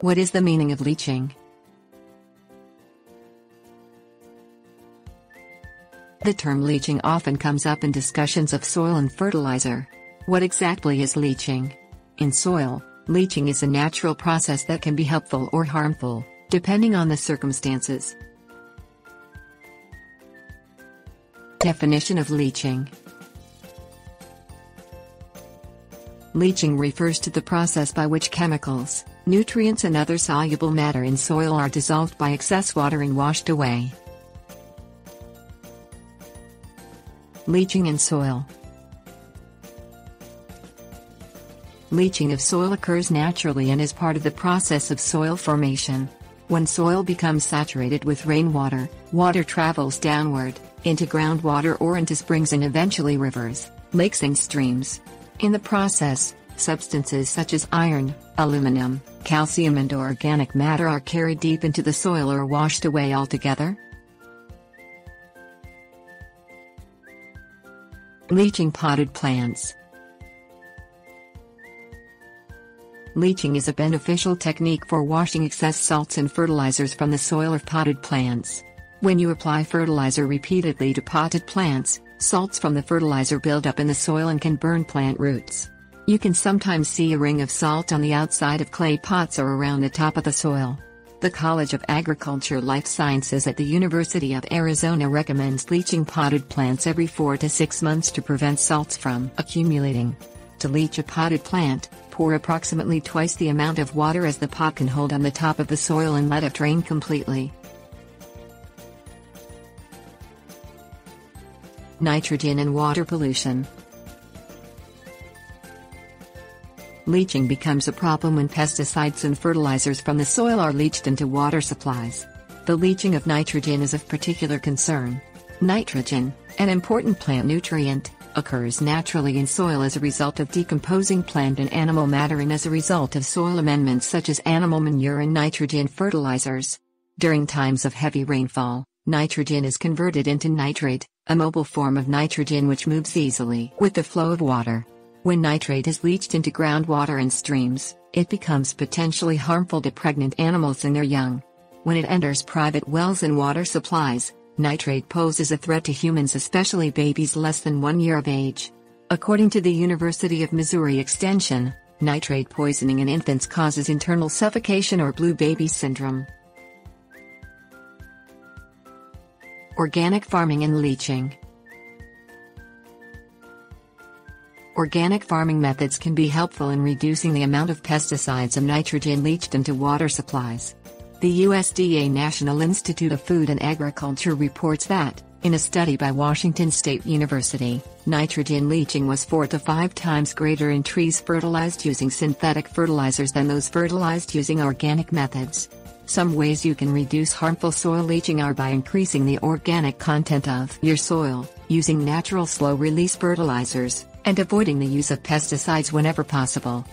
What is the meaning of leaching? The term leaching often comes up in discussions of soil and fertilizer. What exactly is leaching? In soil, leaching is a natural process that can be helpful or harmful, depending on the circumstances. Definition of leaching Leaching refers to the process by which chemicals, nutrients and other soluble matter in soil are dissolved by excess water and washed away. Leaching in soil Leaching of soil occurs naturally and is part of the process of soil formation. When soil becomes saturated with rainwater, water travels downward, into groundwater or into springs and eventually rivers, lakes and streams. In the process, substances such as iron, aluminum, calcium and organic matter are carried deep into the soil or washed away altogether. Leaching potted plants Leaching is a beneficial technique for washing excess salts and fertilizers from the soil of potted plants. When you apply fertilizer repeatedly to potted plants, salts from the fertilizer build up in the soil and can burn plant roots. You can sometimes see a ring of salt on the outside of clay pots or around the top of the soil. The College of Agriculture Life Sciences at the University of Arizona recommends leaching potted plants every 4 to 6 months to prevent salts from accumulating. To leach a potted plant, pour approximately twice the amount of water as the pot can hold on the top of the soil and let it drain completely. Nitrogen and water pollution. Leaching becomes a problem when pesticides and fertilizers from the soil are leached into water supplies. The leaching of nitrogen is of particular concern. Nitrogen, an important plant nutrient, occurs naturally in soil as a result of decomposing plant and animal matter and as a result of soil amendments such as animal manure and nitrogen fertilizers. During times of heavy rainfall, nitrogen is converted into nitrate, a mobile form of nitrogen which moves easily with the flow of water. When nitrate is leached into groundwater and streams, it becomes potentially harmful to pregnant animals and their young. When it enters private wells and water supplies, Nitrate poses a threat to humans especially babies less than one year of age. According to the University of Missouri Extension, nitrate poisoning in infants causes internal suffocation or blue baby syndrome. Organic farming and leaching Organic farming methods can be helpful in reducing the amount of pesticides and nitrogen leached into water supplies. The USDA National Institute of Food and Agriculture reports that, in a study by Washington State University, nitrogen leaching was 4 to 5 times greater in trees fertilized using synthetic fertilizers than those fertilized using organic methods. Some ways you can reduce harmful soil leaching are by increasing the organic content of your soil, using natural slow release fertilizers, and avoiding the use of pesticides whenever possible.